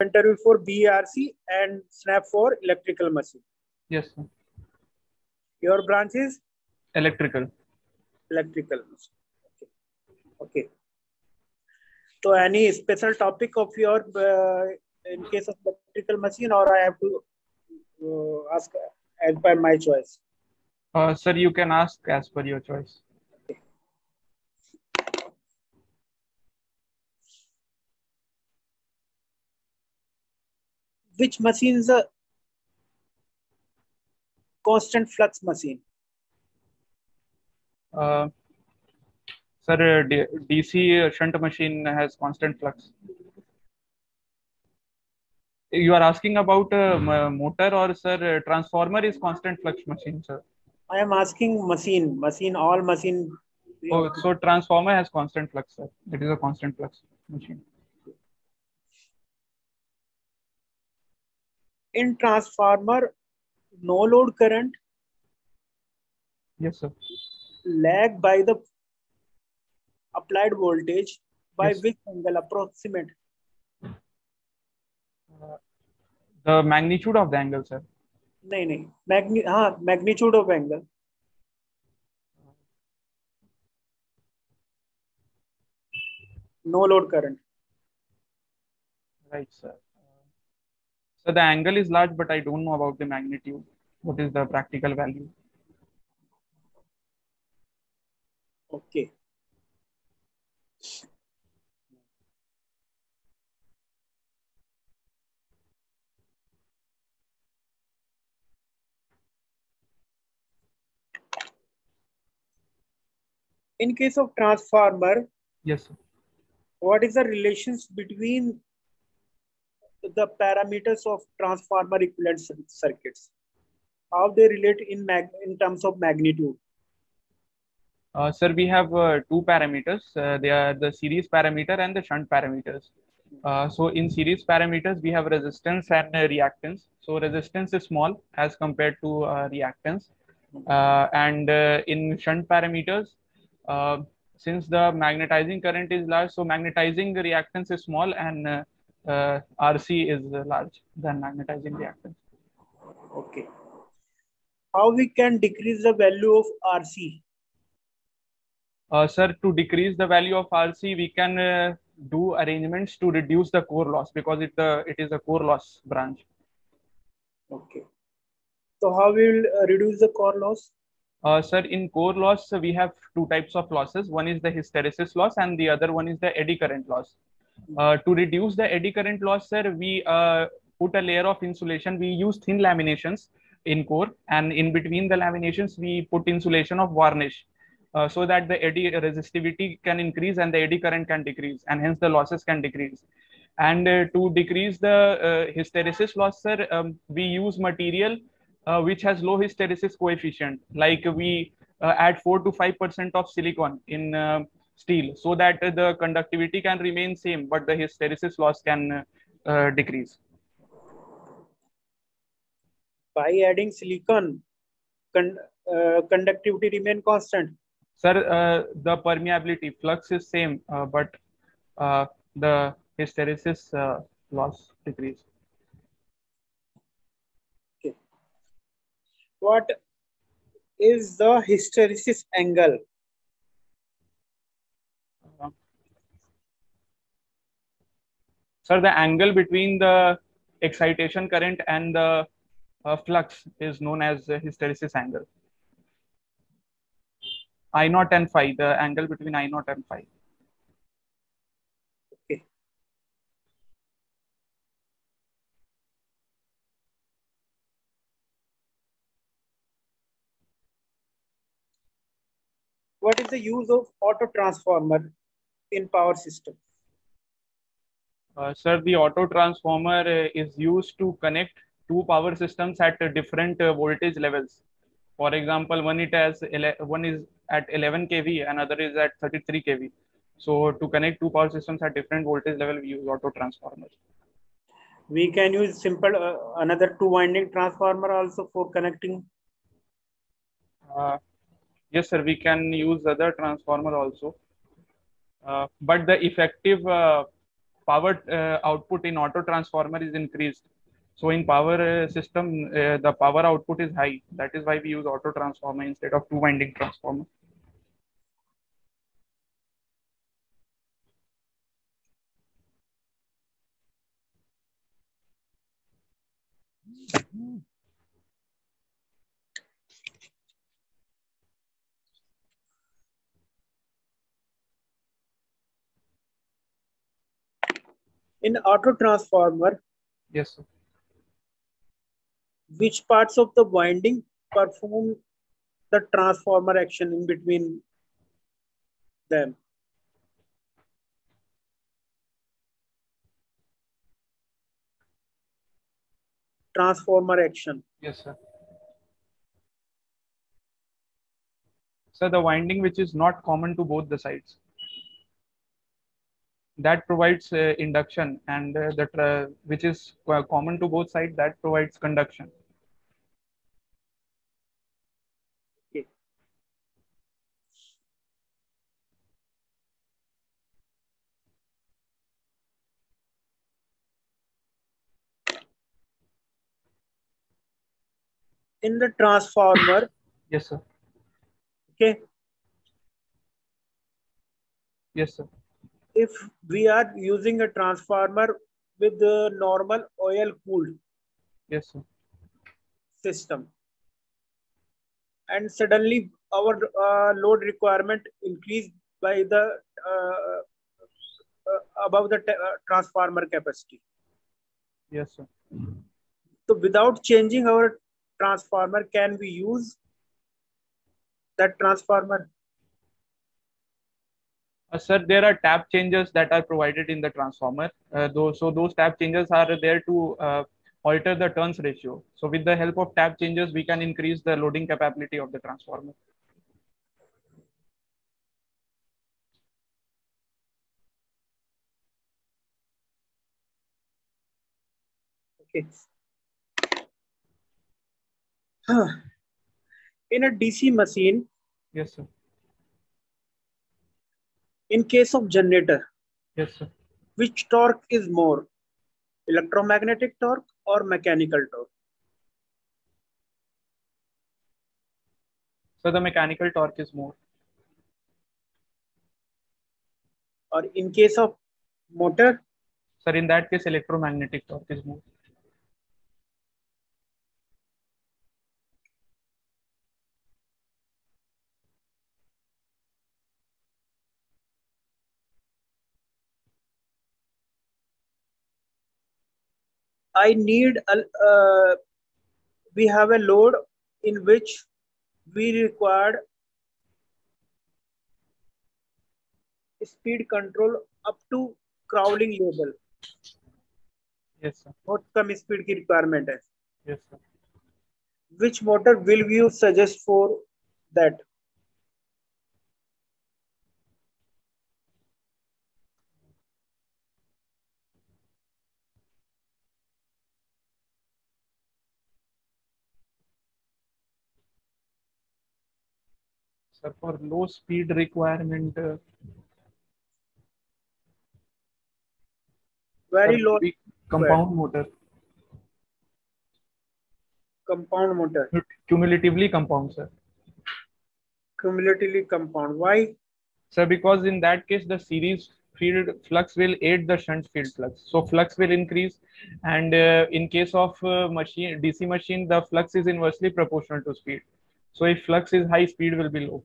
interview for BRC and SNAP for electrical machine. Yes, sir. Your branch is Electrical. electrical machine. Okay. okay. So any special topic of your uh, in case of electrical machine or I have to uh, ask as per my choice? Uh, sir, you can ask as per your choice. Which machine is a constant flux machine? Uh, sir, D- DC shunt machine has constant flux. You are asking about uh, motor or sir, transformer is constant flux machine, sir. I am asking machine, machine, all machine. Oh, so transformer has constant flux, sir. It is a constant flux machine. In transformer, no load current Yes, sir. lag by the applied voltage by Yes. which angle approximate The magnitude of the angle, sir. नहीं नहीं मैग्नी हाँ magnitude of angle no load current Right, sir. So the angle is large, but I don't know about the magnitude. What is the practical value? Okay. in case of transformer Yes, sir. what is the relations between the parameters of transformer equivalent circuits how they relate in mag in terms of magnitude Uh, sir, we have uh, two parameters. Uh, they are the series parameter and the shunt parameters. Uh, so in series parameters, we have resistance and uh, reactance. So resistance is small as compared to uh, reactance. And in shunt parameters, since the magnetizing current is large, so magnetizing the reactance is small and uh, RC is large than magnetizing reactance. okay how we can decrease the value of rc Uh, sir, to decrease the value of RC, we can uh, do arrangements to reduce the core loss because it uh, it is a core loss branch. okay so how we will uh, reduce the core loss Uh, sir, in core loss, we have two types of losses. One is the hysteresis loss, and the other one is the eddy current loss. Uh, to reduce the eddy current loss, sir, we uh, put a layer of insulation. We use thin laminations in core, and in between the laminations, we put insulation of varnish. Uh, so that the eddy resistivity can increase and the eddy current can decrease, and hence the losses can decrease. And uh, to decrease the uh, hysteresis loss, sir, um, we use material uh, which has low hysteresis coefficient. Like we add 4 to 5% of silicon in steel so that the conductivity can remain same, but the hysteresis loss can uh, decrease. by adding silicon con- uh, conductivity remain constant Sir, uh, the permeability flux is same, uh, but uh, the hysteresis uh, loss decrease. what is the hysteresis angle Sir, the angle between the excitation current and the uh, flux is known as hysteresis angle. I naught and phi, the angle between I naught and phi. okay what is the use of auto transformer in power system Uh, sir, the auto transformer uh, is used to connect two power systems at uh, different uh, voltage levels. For example, one it has one is at 11 kV, another is at 33 kV. So to connect two power systems at different voltage level, we use auto transformers. we can use simple uh, another two winding transformer also for connecting Uh, yes, sir, we can use other transformer also. Uh, but the effective uh, power uh, output in auto transformer is increased. So in power uh, system, uh, the power output is high. That is why we use auto transformer instead of two winding transformer. In auto transformer, Yes, sir. which parts of the winding perform the transformer action in between them? Transformer action. Yes, sir. So the winding which is not common to both the sides. That provides uh, induction and uh, the tra- which is uh, common to both sides that provides conduction. Okay. In the transformer, Yes, sir. okay, Yes, sir. If we are using a transformer with the normal oil cooled Yes, sir. system and suddenly our uh, load requirement increased by the uh, uh, above the uh, transformer capacity Yes, sir. so without changing our transformer can we use that transformer Uh, sir, there are tap changes that are provided in the transformer. Uh, those, so those tap changes are there to uh, alter the turns ratio. So with the help of tap changes, we can increase the loading capability of the transformer. okay in a dc machine Yes, sir. In case of generator Yes, sir. which torque is more electromagnetic torque or mechanical torque So the mechanical torque is more. or in case of motor Sir, in that case, electromagnetic torque is more. i need a, uh, we have a load in which we required speed control up to crawling level Yes, sir. बहुत कम speed की requirement है Yes, sir. which motor will you suggest for that Sir, for low speed requirement, uh, very low compound motor, compound motor cumulatively compound, sir. cumulatively compound why Sir, because in that case, the series field flux will aid the shunt field flux. So flux will increase. And uh, in case of uh, machine DC machine, the flux is inversely proportional to speed. So if flux is high, speed will be low.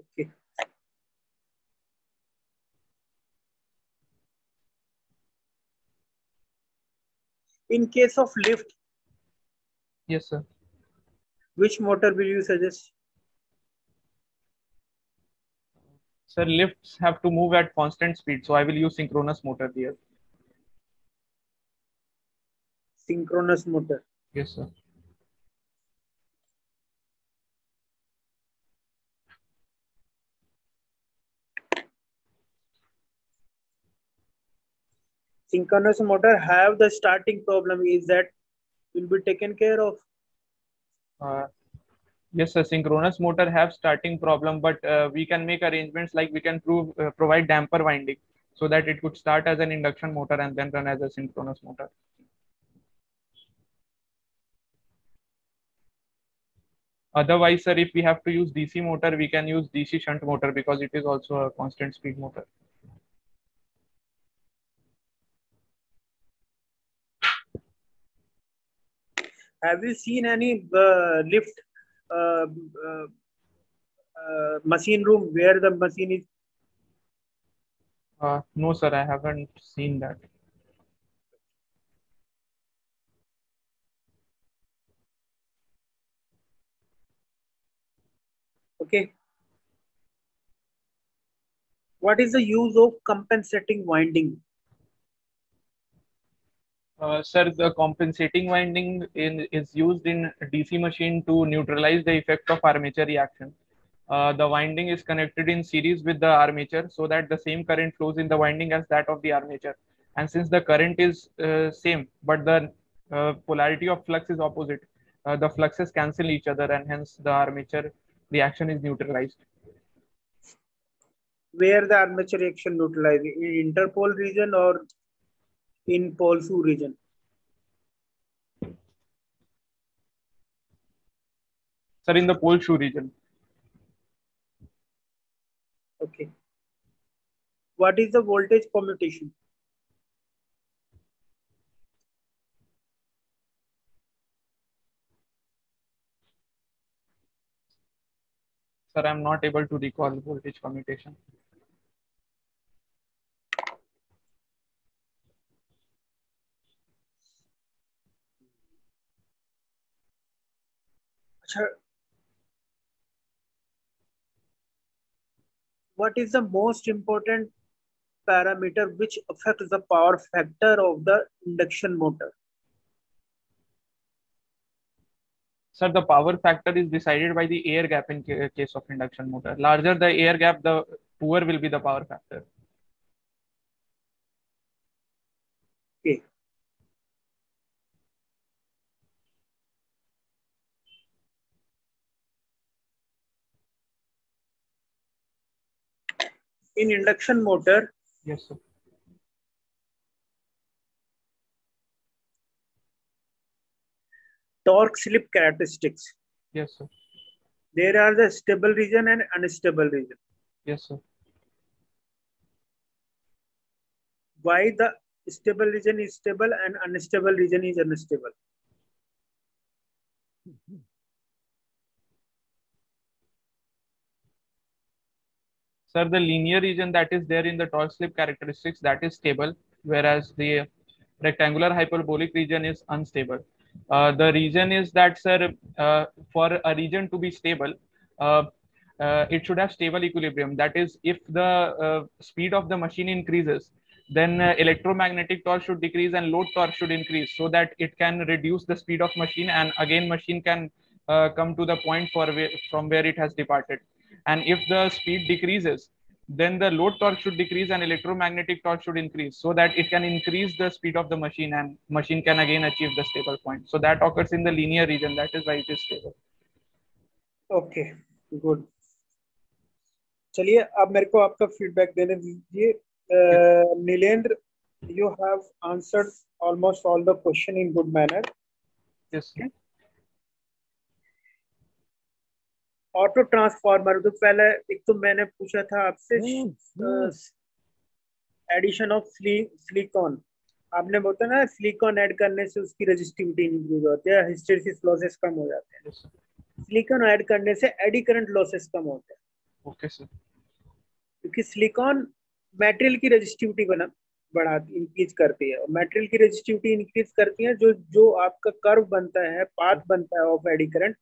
okay in case of lift Yes, sir. which motor will you suggest Sir, lifts have to move at constant speed. So I will use synchronous motor here. Synchronous motor Yes, sir. synchronous motor have the starting problem is that will be taken care of Uh, Yes, a synchronous motor have starting problem, but uh, we can make arrangements like we can prove, uh, provide damper winding so that it could start as an induction motor and then run as a synchronous motor. Otherwise, sir, if we have to use DC motor, we can use DC shunt motor because it is also a constant speed motor. Have you seen any uh, lift uh, uh, uh, machine room where the machine is? Uh, no, sir, I haven't seen that. Okay. What is the use of compensating winding? Uh, sir, the compensating winding in, is used in DC machine to neutralize the effect of armature reaction. Uh, the winding is connected in series with the armature so that the same current flows in the winding as that of the armature. And since the current is uh, same, but the uh, polarity of flux is opposite, uh, the fluxes cancel each other and hence the armature reaction is neutralized. Where the armature reaction neutralized? In interpole region or in pole shoe region? Sir, in the pole shoe region. Okay. What is the voltage commutation? Sir, I'm not able to recall voltage commutation. What is the most important parameter which affects the power factor of the induction motor? Sir, the power factor is decided by the air gap in case of induction motor. Larger the air gap, the poor will be the power factor. Okay. In induction motor, Yes, sir. Torque slip characteristics. Yes, sir. There are the stable region and unstable region. Yes, sir. Why the stable region is stable and unstable region is unstable? Sir, the linear region that is there in the torque slip characteristics that is stable, whereas the rectangular hyperbolic region is unstable. Uh, the reason is that, sir, uh, for a region to be stable, uh, uh it should have stable equilibrium. That is, if the uh, speed of the machine increases, then electromagnetic torque should decrease and load torque should increase so that it can reduce the speed of machine and again machine can come to the point for where, from where it has departed. And if the speed decreases, then the load torque should decrease and electromagnetic torque should increase so that it can increase the speed of the machine and machine can again achieve the stable point. So that occurs in the linear region. That is why it is stable. Okay, good. चलिए अब मेरे को आपका feedback देने दीजिए Nilendra you have answered almost all the question in good manner auto transformer तो पहले एक तो मैंने पूछा था आपसे एडिशन ऑफ़ सिलिकॉन। आपने बोलता ना सिलिकॉन ऐड करने से उसकी रेजिस्टिविटी इंक्रीज होती है हिस्टेरिसिस लॉसेस कम हो जाते हैं। सिलिकॉन ऐड करने से एडी करंट लॉसेस कम होते हैं। ओके सर क्योंकि सिलिकॉन मेटेरियल की रेजिस्टिविटी बना बढ़ा इंक्रीज करती है। और मेटेरियल की रेजिस्टिविटी इंक्रीज करती है जो जो आपका कर्व बनता है पाथ बनता है of eddy current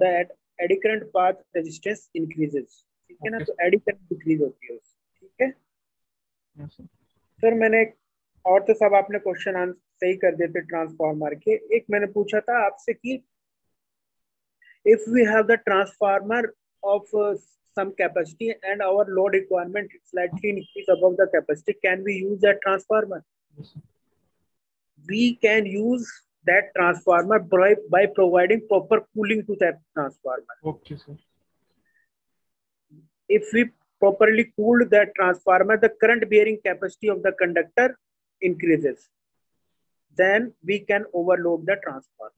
that eddy current path resistance increases ठीक है ना तो एडी करंट डिक्रीज होती है ठीक है सर मैंने और तो सब आपने क्वेश्चन सही कर देते ट्रांसफार्मर के एक मैंने पूछा था आपसे कि have the transformer of uh, some capacity and our load requirement slightly increase above the capacity can we use that transformer yes, we can use that transformer by, by providing proper cooling to that transformer. Okay, sir. If we properly cooled that transformer, the current bearing capacity of the conductor increases. Then we can overload the transformer.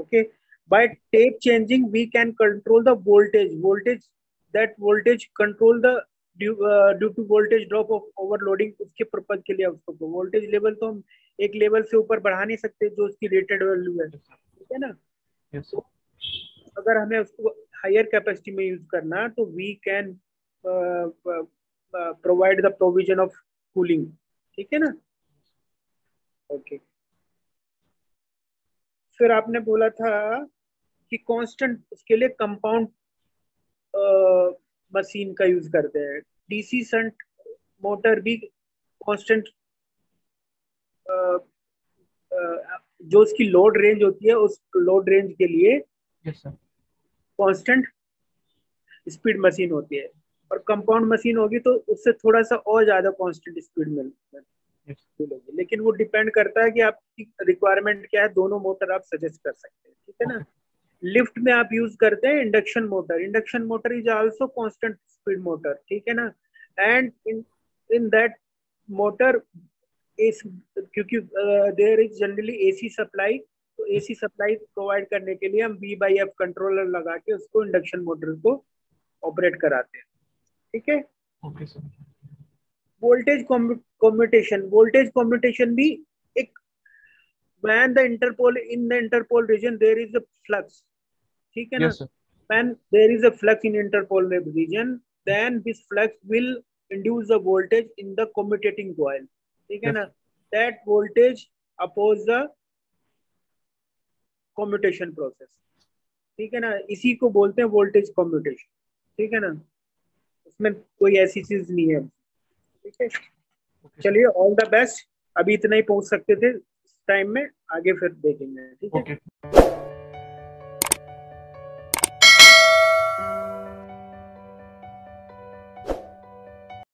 Okay. By tape changing, we can control the voltage. Voltage that voltage control the due to voltage drop of overloading उसके purpose के लिए उसको voltage level तो हम एक level से ऊपर बढ़ा नहीं सकते जो उसकी रेटेड वैल्यू है। ठीक है ना? Yes. तो अगर हमें उसको हायर कैपेसिटी में यूज़ करना तो we can provide the provision of cooling ठीक है ना? Okay okay. फिर आपने बोला था कि कांस्टेंट उसके लिए कंपाउंड मशीन का यूज़ करते हैं। डीसी संट मोटर भी कांस्टेंट जो उसकी लोड रेंज होती है उस लोड रेंज के लिए कांस्टेंट स्पीड मशीन होती है। और कंपाउंड मशीन होगी तो उससे थोड़ा सा और ज़्यादा कांस्टेंट स्पीड. मिलेगी। लेकिन वो डिपेंड करता है कि आपकी रिक्वायरमेंट क्या है दोनों मोटर आप सजेस्ट कर सकते हैं ठीक है ना? लिफ्ट में आप यूज़ करते हैं induction motor induction motor is also constant speed motor ठीक है ना? And in in that motor AC क्योंकि there is generally A C supply तो एसी सप्लाई प्रोवाइड करने के लिए हम बी बाई एफ़ कंट्रोलर लगा के उसको इंडक्शन मोटर को ऑपरेट कराते हैं। ठीक है? Okay sir voltage commutation voltage commutation भी एक when the interpole in the interpole region there is a flux ठीक है ना? When there is a flux in interpole region then this flux will induce the voltage in the commutating coil ठीक है ना? That voltage oppose the commutation process. ठीक है ना? इसी को बोलते हैं वोल्टेज कम्यूटेशन ठीक है ना? उसमें कोई ऐसी चीज़ नहीं है। ठीक है? चलिए ऑल द बेस्ट अभी इतना ही पहुँच सकते थे। टाइम में आगे फिर देखेंगे। ठीक है? Okay.